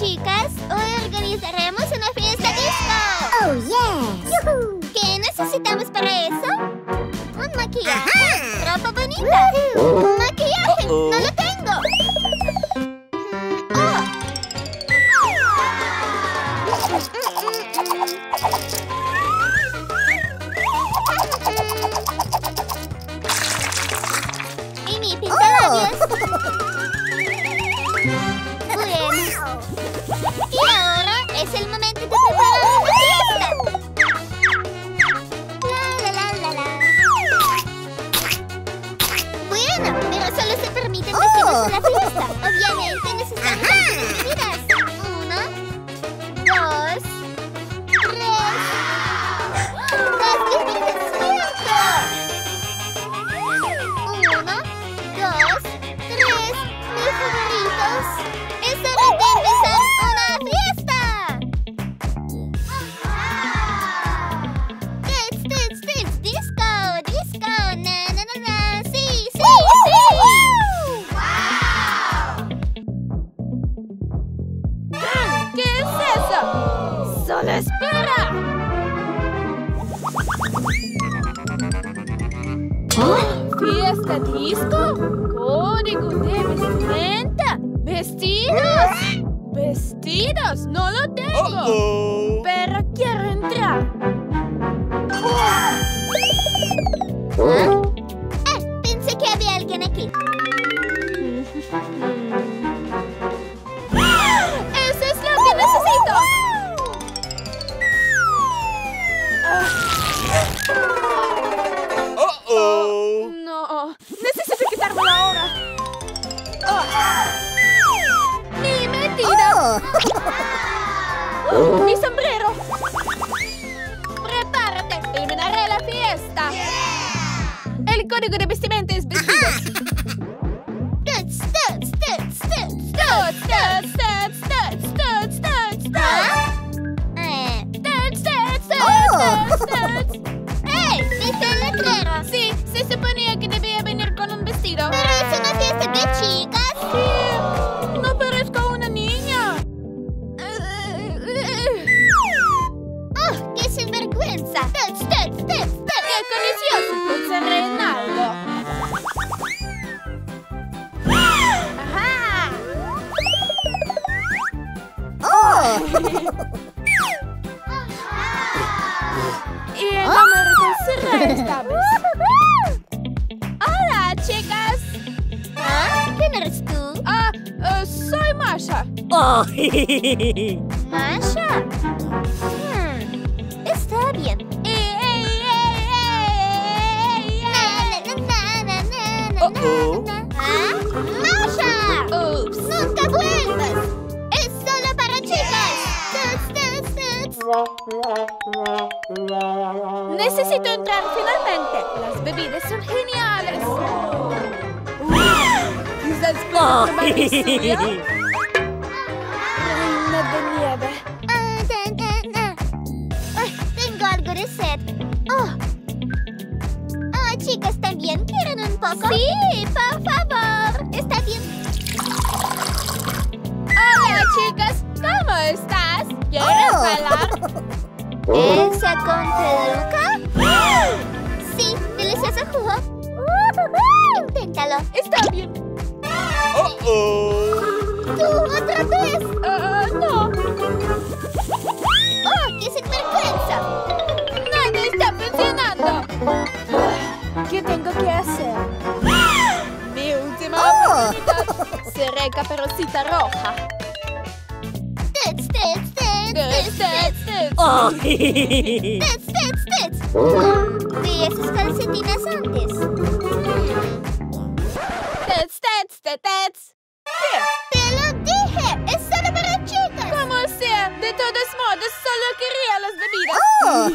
chicas, hoy organizaremos una fiesta disco. Oh, yes. ¿Qué necesitamos para eso? Un maquillaje, ropa bonita, ¿Fiesta disco? Código de vestimenta. ¿Vestidos? ¿Vestidos? No lo tengo. Pero quiero entrar. Ah, Oh. ¡Mi sombrero! ¡Prepárate! ¡Eliminaré la fiesta! El código de vestimenta Y me reconocerá esta vez. ¡Hola, chicas! ¿Ah? ¿Quién eres tú? Ah, eh, soy Masha. Oh. ¿Masha? Hmm, está bien. Na, Necesito entrar finalmente. Las bebidas son geniales. Quizás pueda tomar mi suya. Nieve. Tengo algo de sed. Oh. Ah, chicas, ¿también quieren un poco? Sí, por favor. Está bien. Hola, chicas. ¿Cómo estás? ¿Quieres Oh. bailar? ¿Esa con peluca? Sí, delicioso jugo. Inténtalo. Está bien. Uh-oh. ¡Tú, otra vez! Ah, no, ¡Oh, qué sinvergüenza! nada está funcionando. ¿Qué tengo que hacer? Mi última Oh. oportunidad. Seré caperucita roja. ¡Tuts, tuts, tuts, tuts, tuts. Oh. tuts, tuts, tuts! Vi esos calcetines antes. Tuts, tuts, tuts. ¡Te lo dije! ¡Es solo para chicas! Como sea, de todos modos, solo quería las bebidas. Oh.